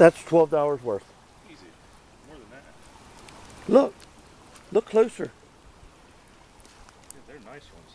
That's twelve dollars worth. Easy. More than that. Look. Look closer. Yeah, they're nice ones.